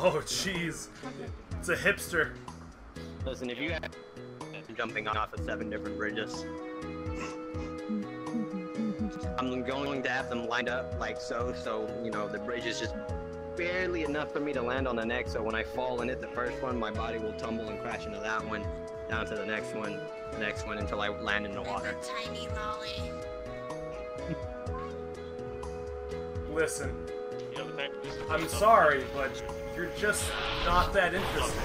jeez. Oh, jeez. It's a hipster. Listen, if you have jumping off of seven different bridges, I'm going to have them lined up like so, so, you know, the bridge is just barely enough for me to land on the next, so when I fall and hit the first one, my body will tumble and crash into that one, down to the next one, the next one, until I land in the water. Tiny lolly. Listen, You know, the fact is that I'm sorry, but you're just not that interesting.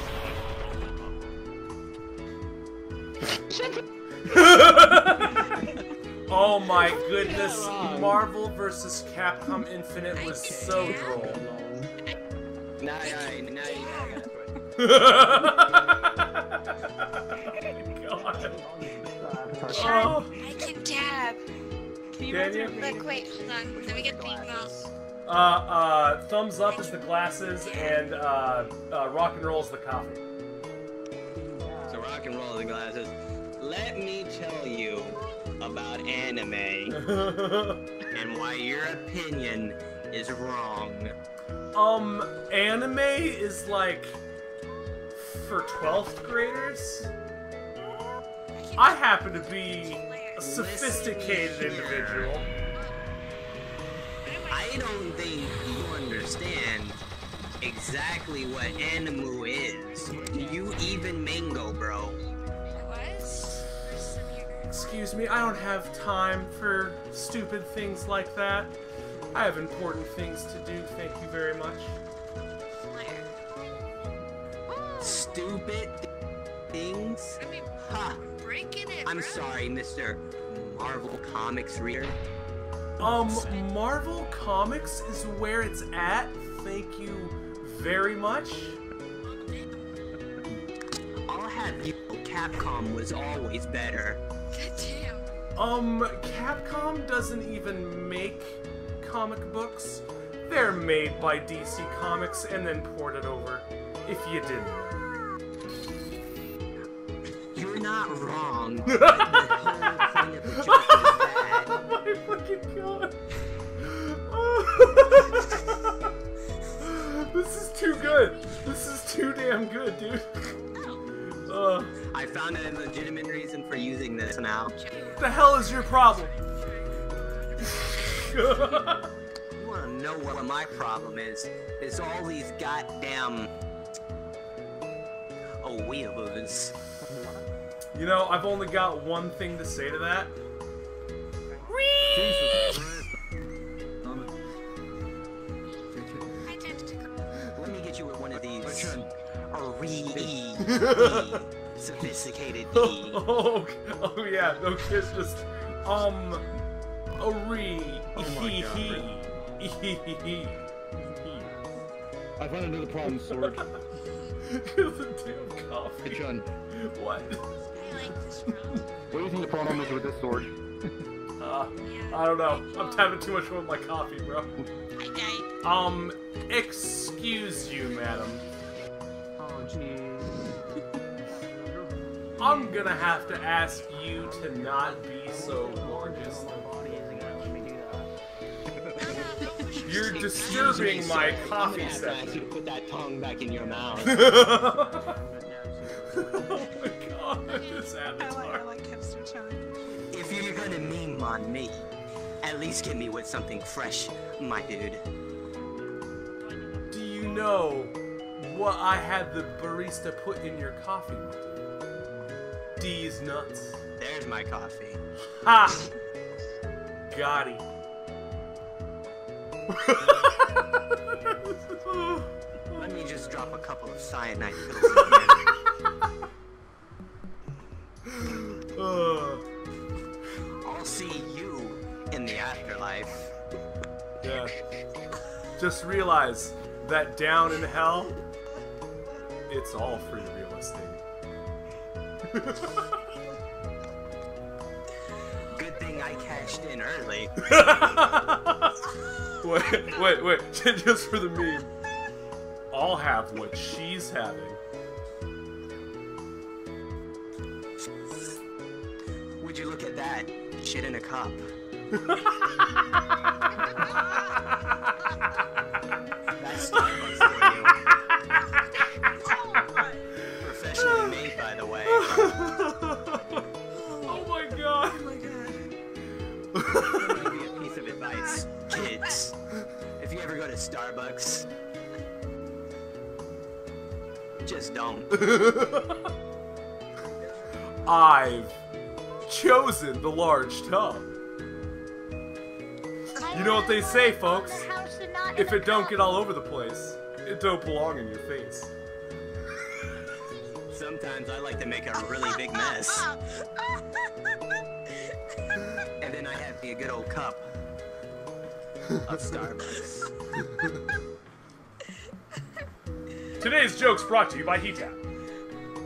oh my goodness, Marvel vs. Capcom Infinite was so droll. Nah, nah, nah, oh nah, God. Oh. I can dab. Can you? Look, wait, hold on. Let me get the emails. Uh, uh, thumbs up is the glasses, and uh, uh, rock and roll is the coffee. So rock and roll is the glasses. Let me tell you about anime and why your opinion is wrong. um, anime is like for 12th graders. I happen to be a sophisticated individual. I don't think you understand exactly what anime is. Do you even mango, bro? What? Where's Samir? Excuse me, I don't have time for stupid things like that. I have important things to do, thank you very much. Stupid things? I mean, Ha! breaking it. I'm bro. sorry, Mr. Marvel Comics reader. Um, Marvel Comics is where it's at. Thank you very much. I'll have you Capcom was always better. Um, Capcom doesn't even make comic books. They're made by DC Comics and then ported over. If you didn't. You're not wrong. damn good, dude. Uh, I found a legitimate reason for using this now. what the hell is your problem? You wanna know what my problem is? It's all these goddamn oh weeaboos. you know, I've only got one thing to say to that. Identical. Re sophisticated E. oh, oh yeah, no kids just um a re Oh my he God, he he he he I found another problem, Sword. the damn coffee. Hey, Chun, What? I like this bro. what do you think the problem is with this sword? Uh, Yeah. I don't know. I'm having too much fun with my coffee, bro. I. Um, excuse you, madam. Oh, jeez. I'm gonna have to ask you to not be so gorgeous. My body isn't gonna let me do that. You're disturbing me, my sir. I'm coffee gonna have to ask you put that tongue back in your mouth. oh my god, this avatar. like hipster chun. if you're gonna meme on me, at least get me with something fresh, my dude. Do you know what I had the barista put in your coffee, my dude? D's nuts. There's my coffee. Ha! Got him. Let me just drop a couple of cyanide pills. Uh, I'll see you in the afterlife. yeah. Just realize that down in hell, it's all free real estate. Good thing I cashed in early. wait, wait, wait. Just for the meme. I'll have what she's having. Would you look at that? Shit in a cup. this. Just don't. I've chosen the large tub. You know what they say, folks? If it don't get all over the place, it don't belong in your face. Sometimes I like to make a really big mess. And then I have me a good old cup of Starbucks. Today's joke's brought to you by Heatap.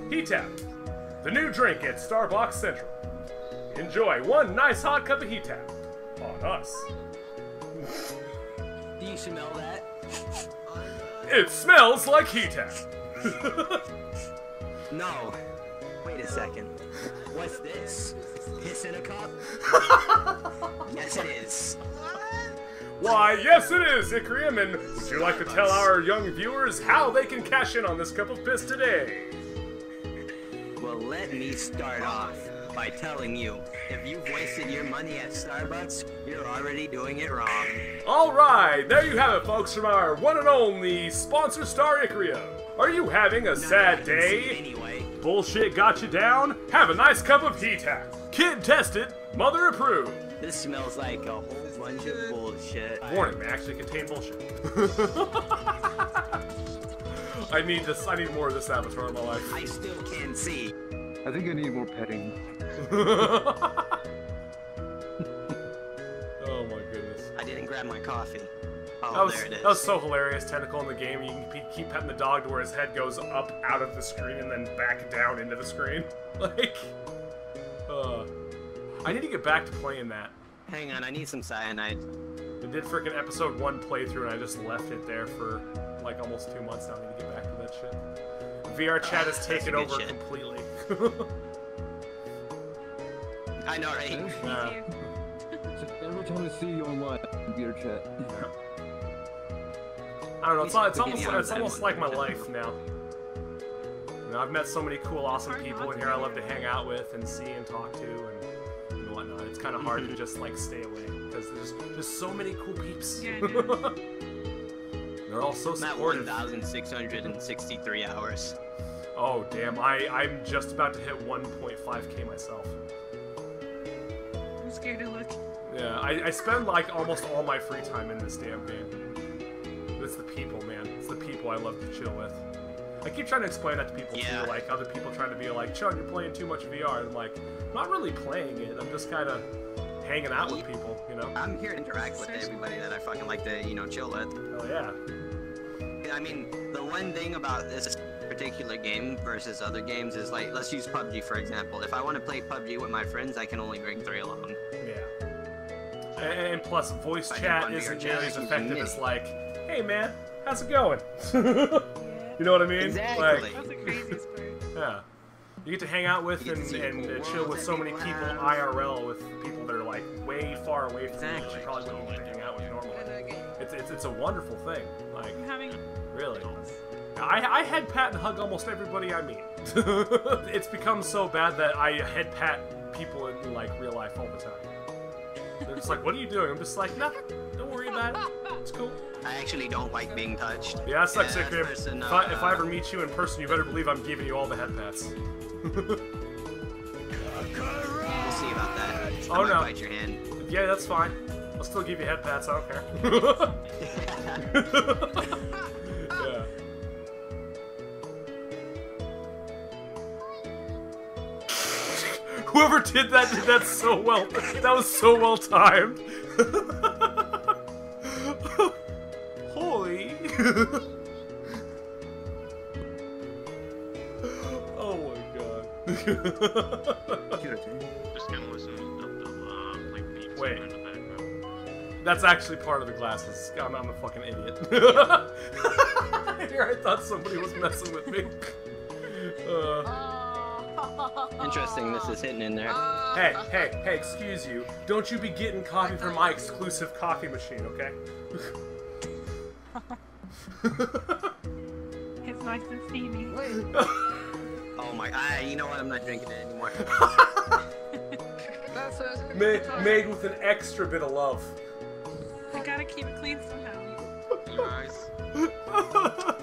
Heatap, the new drink at Starbucks Central. Enjoy one nice hot cup of Heatap on us. Do you smell that? It smells like Heatap. No. Wait a second. What's this? Piss in a cup? yes, it is. Why, yes, it is, Ikrium, and would you like to tell our young viewers how they can cash in on this cup of piss today? Well, let me start off by telling you if you've wasted your money at Starbucks, you're already doing it wrong. All right, there you have it, folks, from our one and only sponsor star Ikrium. Are you having a Not sad day? Anyway. Bullshit got you down? Have a nice cup of tea Tap. Kid tested, mother approved. This smells like a whole bunch of bullshit. Warning, may actually contain bullshit. I need this. I need more of this avatar in my life. I still can't see. I think I need more petting. oh my goodness. I didn't grab my coffee. Oh, That was, there it is. that was so hilarious. Tentacle in the game, you can keep petting the dog to where his head goes up out of the screen and then back down into the screen. Like, uh, I need to get back to playing that. Hang on, I need some cyanide. I did freaking episode one playthrough and I just left it there for like almost two months now. I need to get back to that shit. VR ah, chat has taken over shit. completely. I know, right? Yeah. Every time I see you online, computer chat. I don't know. It's, it's almost it's almost like my life now. You know, I've met so many cool, awesome people in here. I love to hang out with and see and talk to and, and whatnot. It's kind of hard to just like stay away because there's just so many cool peeps. Yeah, I They're all so I'm at 1,663 hours. Oh damn! I I'm just about to hit 1.5k myself. I'm scared to look. Yeah, I, I spend like almost all my free time in this damn game. It's the people, man. It's the people I love to chill with. I keep trying to explain that to people Yeah. too, like other people trying to be like, Chun, you're playing too much VR. And I'm like, I'm not really playing it. I'm just kind of hanging out with people, you know? I'm here to interact with everybody that I fucking like to, you know, chill with. Oh yeah. I mean, the one thing about this particular game versus other games is like, let's use PUBG for example. If I want to play PUBG with my friends, I can only bring three along. Yeah. And, and plus, voice chat isn't nearly as effective as like, hey man, how's it going? you know what I mean? Exactly. Like, That's the craziest part. Yeah. You get to hang out with and, and cool uh, chill with so many people people. IRL with people that are like way far away from you that Exactly. you probably wouldn't get to hang out with normally. I. It's, it's, it's a wonderful thing. Like, I'm having. really. I, I head pat and hug almost everybody I meet. it's become so bad that I head pat people in like real life all the time. They're just like, what are you doing? I'm just like, nothing. Don't worry about it. It's cool. I actually don't like being touched. Yeah, that sucks, Yeah, person, if, I, if I uh, ever meet you in person, you better believe I'm giving you all the head pats. We'll see about that. Oh, I might no. bite your hand. Yeah, that's fine. I'll still give you head pats. I don't care. yeah. Whoever did that did that so well. That was so well timed. oh my god. Just kind of listen to the, the uh, like beats Wait. in the background. That's actually part of the glasses. I'm, I'm a fucking idiot. Here, I thought somebody was messing with me. Uh, Interesting, this is hidden in there. hey, hey, hey, excuse you. Don't you be getting coffee from my exclusive coffee machine, okay? It's nice and steamy. Oh my, I, you know what, I'm not drinking it anymore. made, made with an extra bit of love. I gotta keep it clean somehow. guys.